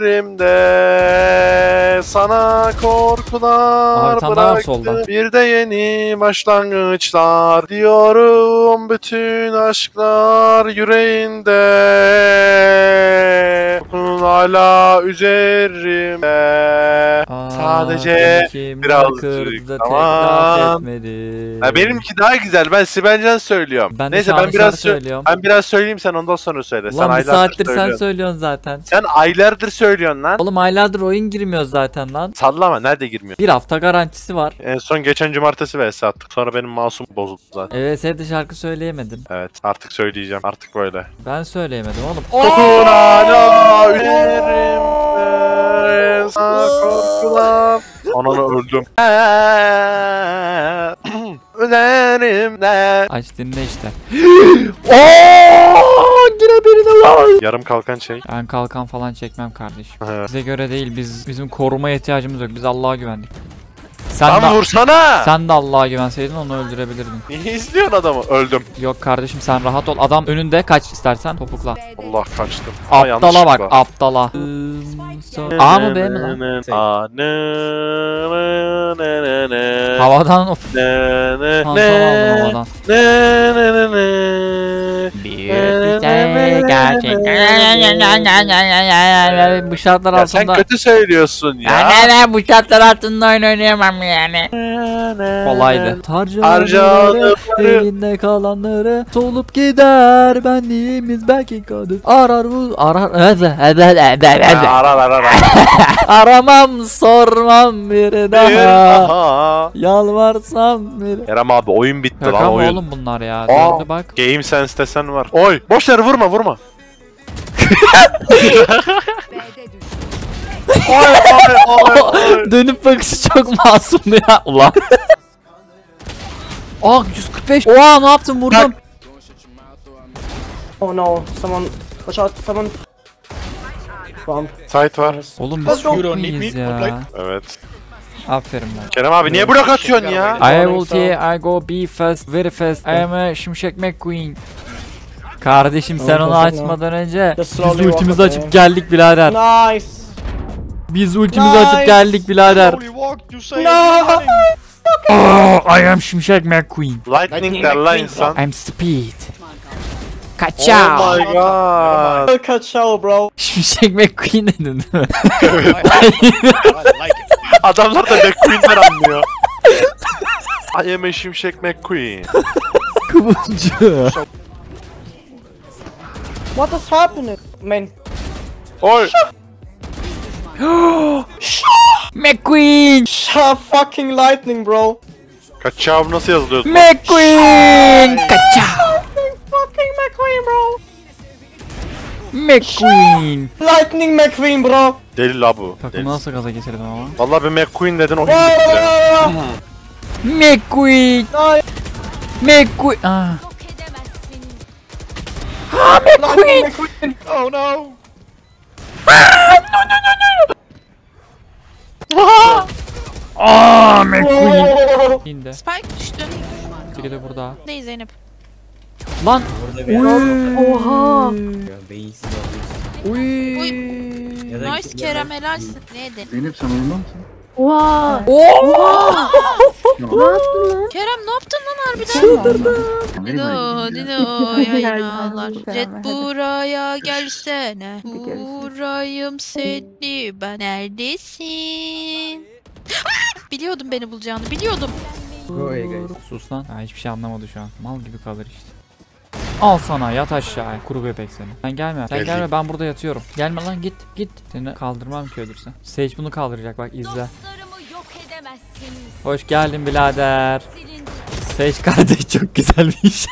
üzerimde sana korkular Abi, bıraktı. solda. Bir de yeni başlangıçlar diyorum bütün aşklar yüreğinde Kokun hala üzerimde Sadece kırdı, tekrar etmedi. Ha, benimki daha güzel. Ben Sibelcan söylüyorum. Ben Neyse ben biraz sö- söylüyorum. ben biraz söyleyeyim sen ondan sonra söyle. sen Ulan bir aylardır saattir sen söylüyorsun. söylüyorsun zaten. Sen aylardır söylüyorsun lan. Oğlum aylardır oyun girmiyor zaten lan. Sallama nerede girmiyor? Bir hafta garantisi var. En son geçen cumartesi vs attık. Sonra benim masum bozuldu zaten. Evet evde şarkı söyleyemedim. Evet artık söyleyeceğim. Artık böyle. Ben söyleyemedim oğlum. Kokun hala sana korkular. Ananı öldüm. Üzerimde. Aç dinle işte. Ooo! Yine var. Yarım kalkan şey. Ben kalkan falan çekmem kardeşim. He. Bize göre değil biz bizim korumaya ihtiyacımız yok. Biz Allah'a güvendik. Sen Lan de, vursana. sen de Allah'a güvenseydin onu öldürebilirdin. Niye izliyorsun adamı? Öldüm. Yok kardeşim sen rahat ol. Adam önünde kaç istersen topukla. Allah kaçtım. Aptala bak aptala. A mı B mi lan? A ne ne ne ne ne Havadan of. ne ne Pantol ne aldım havadan. ne ne ne ne Bu şartlar Ya sen altında kötü söylüyorsun ya. ben bu şartlar altında oyun oynayamam yani. Kolaydı. Harcadım. elinde kalanları solup gider benliğimiz belki kadir. Arar bu arar Ara ara ara. aramam sormam bir daha yalvarsam bir Kerem abi oyun bitti lan oyun. oğlum bunlar ya. Aa. Bak. Game Sense desen var. Oy boş ver vurma vurma. Oy oy oy oy. Dönüp bakışı çok masum ya. Ulan. Ah 145. Oha ne yaptın vurdum. Oh no, someone, watch out, someone. Bomb. Site var. Oğlum biz çok iyiyiz ya. like- Evet. Aferin lan. Kerem abi niye blok atıyorsun ya? I will I go be fast, very fast. I am a Şimşek McQueen. Kardeşim sen Tamam, onu açmadan önce biz ultimizi açıp geldik birader. Nice. Biz ultimizi açıp Nice. geldik birader. No. Oh, I am Şimşek McQueen. Lightning der lan insan. I'm speed. Oh Kaçao. my god. Out, bro. Şimşek McQueen dedin değil mi? Adamlar da McQueen'den anlıyor. I am a Şimşek McQueen. Kıvılcı. What is happening, man? Oy. McQueen. Shut fucking lightning, bro. Kaçağım nasıl yazılıyor? McQueen. Kaçao. Fucking McQueen, bro. McQueen. Lightning McQueen, bro. Deli la bu. Deli. Takımı nasıl gaza getirdim ama? Vallahi bir McQueen dedin bitti. Ah, McQueen. McQueen. Ah. Lightning McQueen. Oh no! Aa McQueen. Oh. İndi. Spike düştü. Öteki de burada. Değil Zeynep. Lan. Oha. Uy. Uy. Nice Kerem helalsin. Ne edin? Zeynep sen oyunda mısın? Oha. Oo. Ne yaptın lan? Kerem ne yaptın lan harbiden? Çıldırdım. Dido, Dido yayınlar. Jet buraya gelsene. Burayım seni ben neredesin? Ah! Biliyordum beni bulacağını biliyordum. Sus lan. Ha, hiçbir şey anlamadı şu an. Mal gibi kalır işte. Al sana yat aşağı kuru bebek seni. Sen gelme. Sen gelme ben burada yatıyorum. Gelme lan git git. Seni kaldırmam ki ölürsen. Sage bunu kaldıracak bak izle. Edemezsiniz. Hoş geldin birader. Sage kardeş çok güzel bir iş.